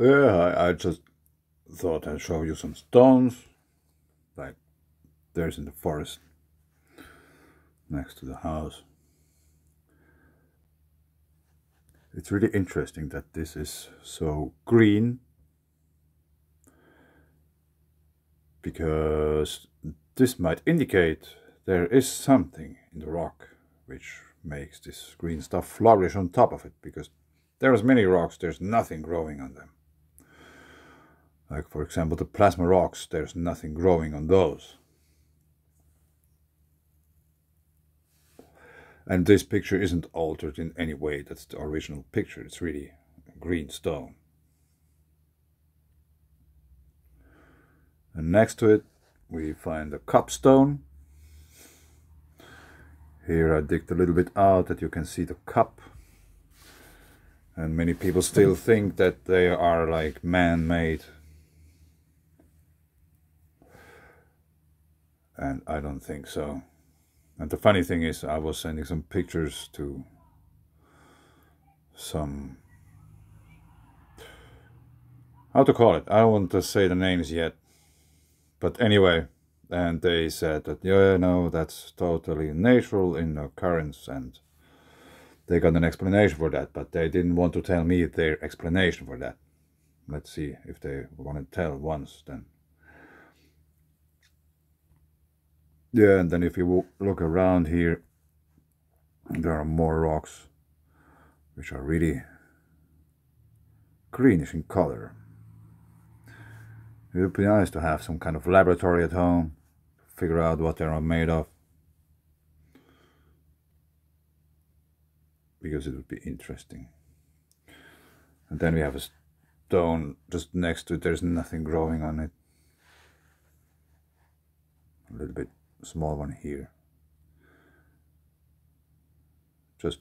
Yeah, I, I just thought I'd show you some stones, like there's in the forest next to the house. It's really interesting that this is so green because this might indicate there is something in the rock which makes this green stuff flourish on top of it because there's many rocks there's nothing growing on them like for example the plasma rocks there's nothing growing on those and this picture isn't altered in any way that's the original picture it's really green stone and next to it we find a cup stone here I digged a little bit out that you can see the cup. And many people still think that they are like man-made. And I don't think so. And the funny thing is I was sending some pictures to some how to call it? I don't want to say the names yet. But anyway and they said that yeah no that's totally natural in occurrence and they got an explanation for that but they didn't want to tell me their explanation for that. Let's see if they want to tell once then yeah and then if you look around here there are more rocks which are really greenish in color. It would be nice to have some kind of laboratory at home figure out what they are made of. Because it would be interesting. And then we have a stone just next to it. There's nothing growing on it. A little bit small one here just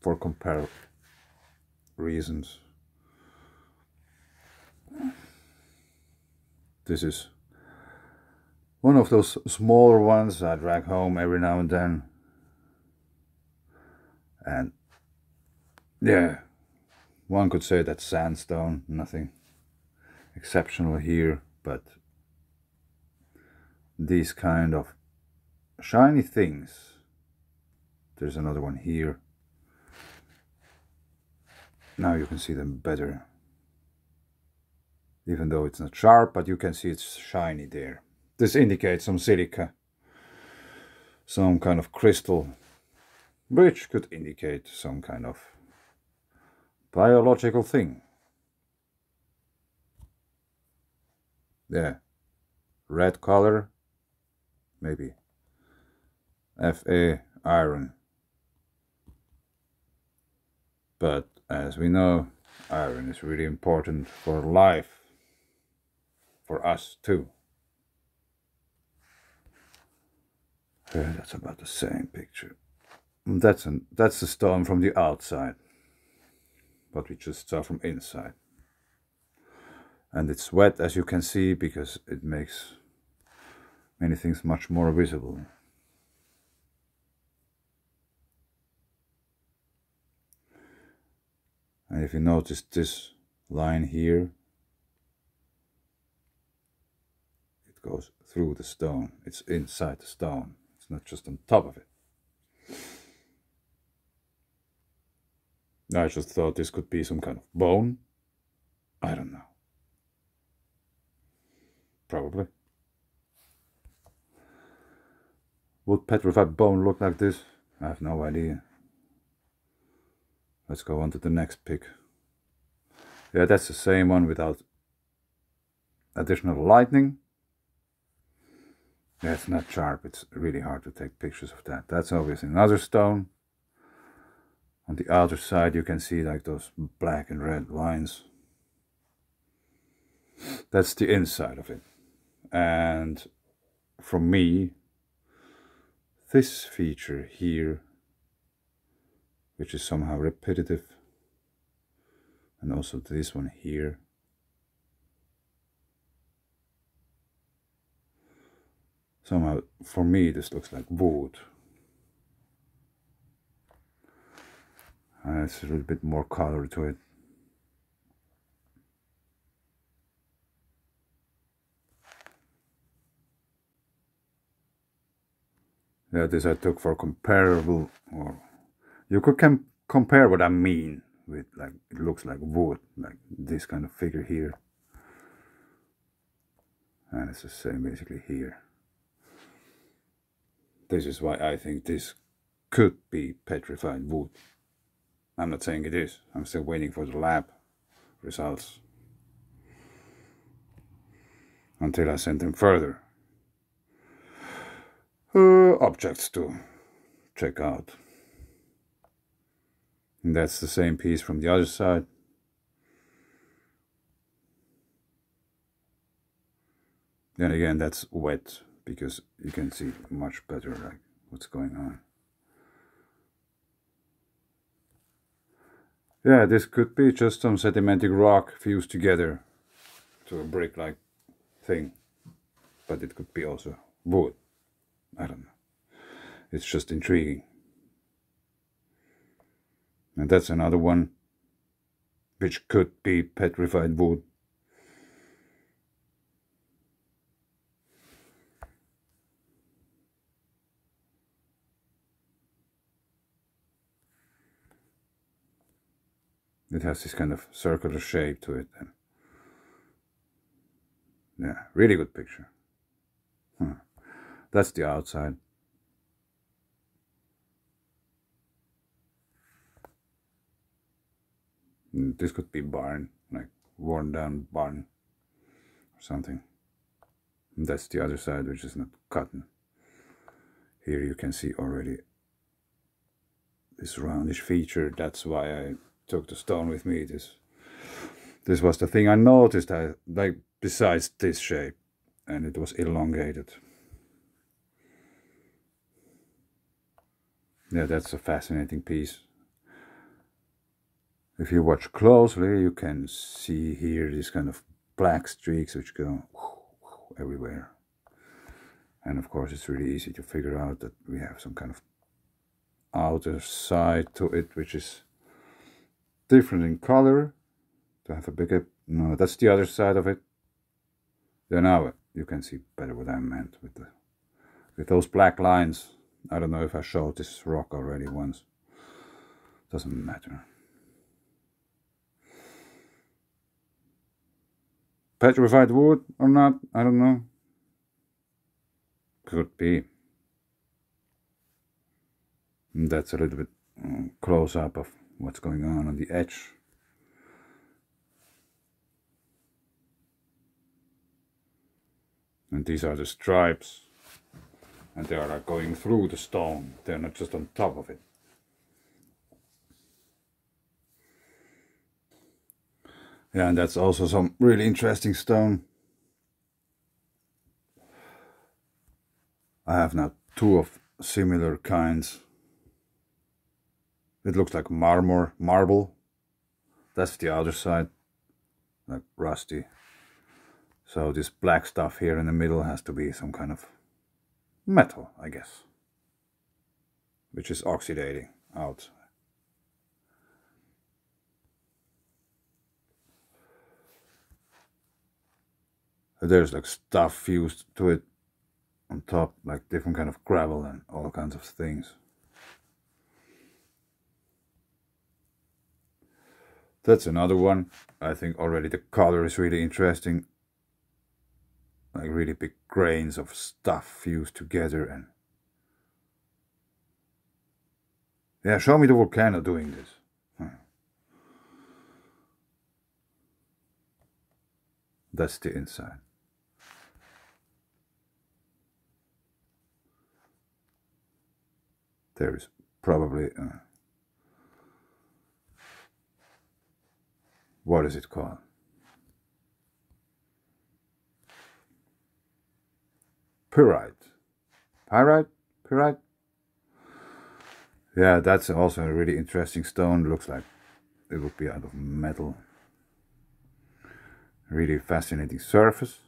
for compare reasons this is one of those smaller ones I drag home every now and then. And yeah, one could say that sandstone, nothing exceptional here, but these kind of shiny things. There's another one here. Now you can see them better. Even though it's not sharp, but you can see it's shiny there. This indicates some silica, some kind of crystal, which could indicate some kind of biological thing. Yeah, red color, maybe. Fa iron. But as we know, iron is really important for life, for us too. Yeah, that's about the same picture. That's an that's the stone from the outside. What we just saw from inside. And it's wet as you can see because it makes many things much more visible. And if you notice this line here, it goes through the stone. It's inside the stone. It's not just on top of it. I just thought this could be some kind of bone. I don't know. Probably. Would petrified bone look like this? I have no idea. Let's go on to the next pick. Yeah, that's the same one without additional lightning. That's not sharp. It's really hard to take pictures of that. That's obviously another stone. On the other side you can see like those black and red lines. That's the inside of it. And for me, this feature here, which is somehow repetitive, and also this one here, somehow for me this looks like wood. And it's a little bit more color to it Yeah, this I took for comparable, or you could com compare what I mean with like, it looks like wood, like this kind of figure here. And it's the same basically here. This is why I think this could be petrified wood. I'm not saying it is. I'm still waiting for the lab results until I send them further uh, objects to check out. And that's the same piece from the other side. Then again, that's wet because you can see much better like what's going on. Yeah, this could be just some sedimentic rock fused together to a brick-like thing. But it could be also wood. I don't know. It's just intriguing. And that's another one which could be petrified wood. It has this kind of circular shape to it. Yeah, really good picture. That's the outside. Mm, this could be barn, like worn down barn or something. That's the other side, which is not cotton. Here you can see already this roundish feature. That's why I took the stone with me. This this was the thing I noticed. I like besides this shape, and it was elongated. Yeah, that's a fascinating piece. If you watch closely, you can see here these kind of black streaks which go everywhere. And of course, it's really easy to figure out that we have some kind of outer side to it, which is different in color. To have a bigger, no, that's the other side of it. Then now you can see better what I meant with the with those black lines. I don't know if I showed this rock already once. Doesn't matter. Petrified wood or not, I don't know. Could be. That's a little bit uh, close up of what's going on on the edge. And these are the stripes. And they are going through the stone. They're not just on top of it. Yeah, and that's also some really interesting stone. I have now two of similar kinds. It looks like marmor, marble. That's the other side, like rusty. So this black stuff here in the middle has to be some kind of metal, I guess. Which is oxidating out. There's like stuff fused to it on top, like different kind of gravel and all kinds of things. That's another one. I think already the color is really interesting. Like really big grains of stuff fused together and Yeah, show me the volcano doing this. That's the inside. There is probably uh, what is it called? Pyrite. Pyrite? Pyrite? Yeah, that's also a really interesting stone. Looks like it would be out of metal. Really fascinating surface.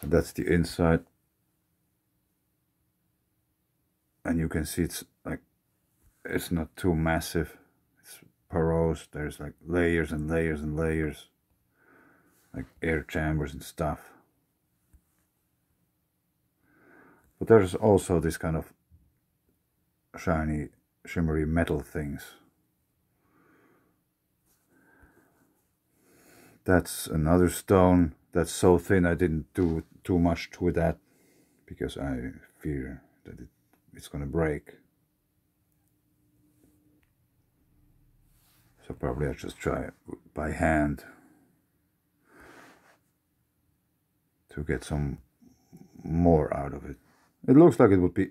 And that's the inside. And you can see it's like it's not too massive. It's porous. There's like layers and layers and layers, like air chambers and stuff. But there's also this kind of shiny, shimmery metal things. That's another stone that's so thin I didn't do too much to that because I fear that it, it's gonna break. So probably I'll just try it by hand to get some more out of it. It looks like it would be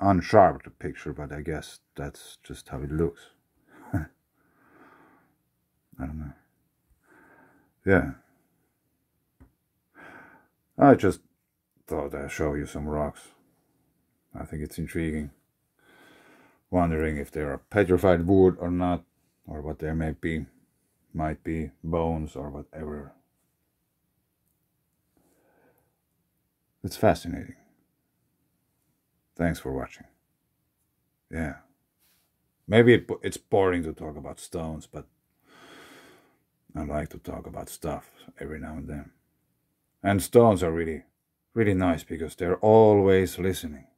unsharp the picture, but I guess that's just how it looks. I don't know. Yeah. I just thought I'd show you some rocks. I think it's intriguing. Wondering if they are petrified wood or not, or what there may be. Might be bones or whatever. It's fascinating. Thanks for watching. Yeah. Maybe it, it's boring to talk about stones, but I like to talk about stuff every now and then. And stones are really, really nice because they're always listening.